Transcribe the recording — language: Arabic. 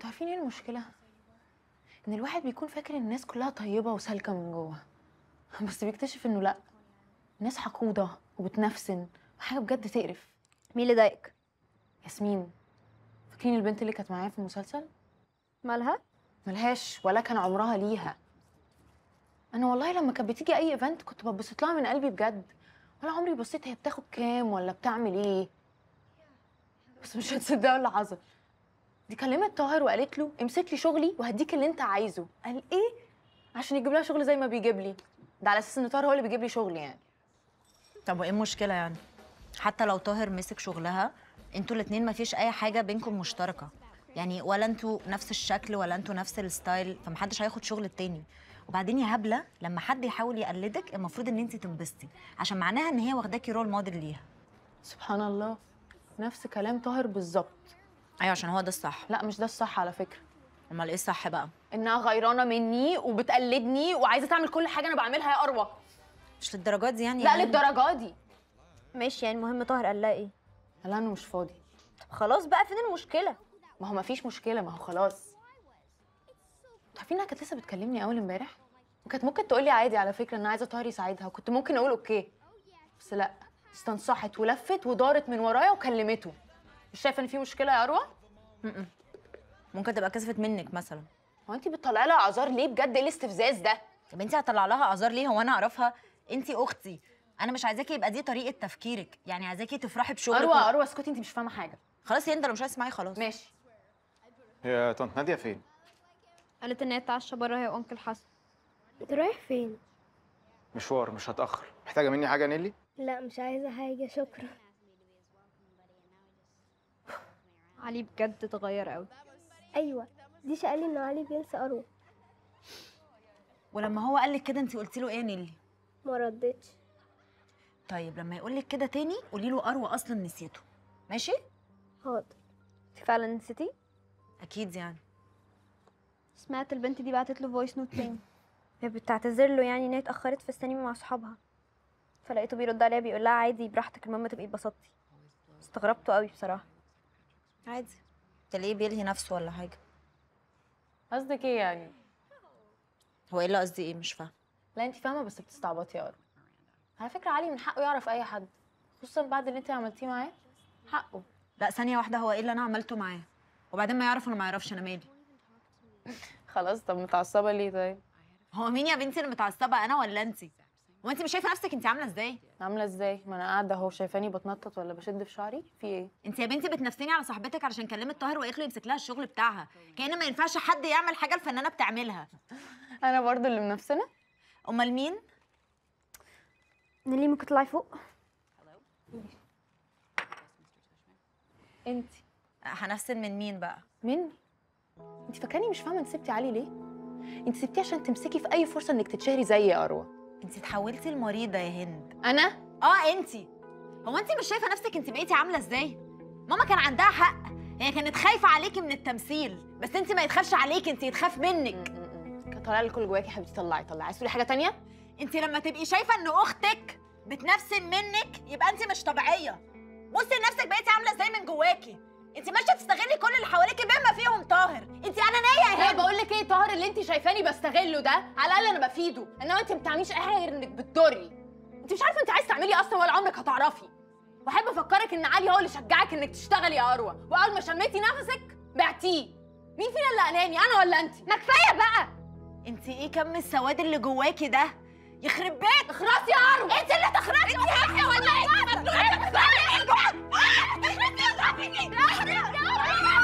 أنتوا عارفين إيه المشكلة؟ ان الواحد بيكون فاكر إن الناس كلها طيبة وسالكة من جوه. بس بيكتشف إنه لأ. الناس حقودة وبتنفسن وحاجة بجد تقرف. مين اللي ضايقك؟ ياسمين. فاكرين البنت اللي كانت معايا في المسلسل؟ مالها؟ ملهاش ولا كان عمرها ليها. أنا والله لما كانت بتيجي أي ايفنت كنت ببسط لها من قلبي بجد. ولا عمري بصيت هي بتاخد كام ولا بتعمل إيه. بس مش هتصدقوا اللي حصل دي كلمت طاهر وقالت له امسك لي شغلي وهديك اللي انت عايزه. قال إيه؟ عشان يجيب لها شغل زي ما بيجيب لي. ده على أساس إن طاهر هو اللي بيجيب لي شغل يعني. طب وإيه المشكلة يعني؟ حتى لو طاهر مسك شغلها أنتوا الاتنين مفيش أي حاجة بينكم مشتركة. يعني ولا أنتوا نفس الشكل ولا أنتوا نفس الستايل فمحدش هياخد شغل التاني. وبعدين يا هبلة لما حد يحاول يقلدك المفروض إن انت تنبسطي. عشان معناها إن هي واخداكي رول موديل ليها. سبحان الله. نفس كلام طاهر بالظبط. أيوه عشان هو ده الصح. لا مش ده الصح على فكرة. أمال إيه الصح بقى؟ إنها غيرانة مني وبتقلدني وعايزة تعمل كل حاجة أنا بعملها يا أروى. مش للدرجات دي يعني لا يعني؟ للدرجة دي. ماشي يعني المهم طاهر قال لها إيه؟ لا أنا مش فاضي. طب خلاص بقى فين المشكلة؟ ما هو مفيش مشكلة ما هو خلاص. أنتوا عارفين انها كانت لسه بتكلمني أول امبارح وكانت ممكن تقول لي عادي على فكرة إن عايزة طاهر يساعدها وكنت ممكن أقول أوكي. بس لأ استنصحت ولفت ودارت من ورايا وكلمته. مش شايفه إن في مشكلة يا اروى ممكن تبقى كسفت منك مثلا. هو انت بتطلعي لها أعذار ليه؟ بجد إيه الاستفزاز ده؟ طب انت هطلع لها أعذار ليه؟ هو أنا أعرفها. انت أختي. أنا مش عايزاكي يبقى دي طريقة تفكيرك. يعني عايزاكي تفرحي بشغلك اروى و- اروى اسكتي انت مش فاهمة حاجة. خلاص يا أنت لو مش عايز تسمعي خلاص. ماشي. هي طنط نادية فين؟ قالت إن هي تتعشى بره هي وأنكل حسن. أنت رايح فين؟ مشوار مش هتأخر. محتاجة مني حاجة يا نيلي؟ لا مش عايزة حاجة شكرا. علي بجد اتغير قوي. أيوة ديشا قال لي إن علي بينسى أروى ولما هو قال لك كده انت قلتي له إيه يا نيلي؟ ما ردتش. طيب لما يقول لك كده تاني قولي له اروى أصلا نسيته. ماشي؟ حاضر. انت فعلا نسيتي أكيد يعني. سمعت البنت دي بعتت له voice note تاني. هي بتعتذر له يعني إن هي اتأخرت في السينما مع صحابها. فلقيته بيرد عليها بيقول لها عادي براحتك المهم تبقي اتبسطتي. استغربته قوي بصراحة. عادي. تلاقيه بيلهي نفسه ولا حاجة؟ قصدك إيه يعني؟ هو إيه اللي قصدي إيه؟ مش فاهم لا انت فاهمة بس بتستعبطي يا على فكرة علي من حقه يعرف أي حد خصوصا بعد اللي انت عملتيه معاه. حقه. لا ثانية واحدة هو إيه اللي أنا عملته معاه؟ وبعدين ما يعرف ولا ما يعرفش أنا مالي. خلاص طب متعصبة ليه طيب؟ هو مين يا بنتي اللي متعصبة أنا ولا انت هو انت مش شايفة نفسك انت عاملة إزاي؟ عاملة إزاي؟ ما أنا قاعدة اهو شايفاني بتنطط ولا بشد في شعري؟ في إيه؟ انت يا بنتي بتنافسيني على صاحبتك علشان كلمت طاهر وقالت له يمسك لها الشغل بتاعها. كأن ما ينفعش حد يعمل حاجة الفنانة بتعملها. أنا برضو اللي منافسنا أمال مين؟ نيلي ممكن تطلعي فوق؟ انت. هنفسن من مين بقى؟ مني انت فاكراني مش فاهمة انت سبتي علي ليه؟ انت سبتيه عشان تمسكي في أي فرصة إنك تتشهري زي يا أروى. انت اتحولتي المريضه يا هند. أنا؟ آه انت هو انت مش شايفة نفسك انت بقيتي عاملة إزاي؟ ماما كان عندها حق. هي كانت خايفة عليكي من التمثيل بس انت ما يتخافش عليكي انت يتخاف منك. طالع لي كل جواكي يا حبيبتي طلعي طلعي. عايز تقولي حاجة تانية؟ انت لما تبقي شايفة إن أختك بتنفسن منك يبقى انت مش طبيعية. بصي لنفسك بقيتي عاملة إزاي من جواكي. انت ماشية تستغلي كل اللي حواليكي بما فيهم طاهر. انت أنانية يا أنا بقول لك إيه طاهر اللي انت شايفاني بستغله ده؟ على الأقل أنا بفيده. إنما انت ما بتعمليش أي حاجة غير إنك بتضري. انت مش عارفة انت عايز تعملي إيه أصلا ولا عمرك هتعرفي. وأحب أفكرك إن علي هو اللي شجعك إنك تشتغلي يا أروى. وأول ما شميتي نفسك بعتيه. مين فينا اللي أناني؟ أنا ولا انت ما كفاية بقى. أنت إيه كم السواد اللي جواكي ده؟ يخرب بيت. اخرسي يا أروى. أنت اللي تخرسي أنت هبه ولا أنت لا لا لا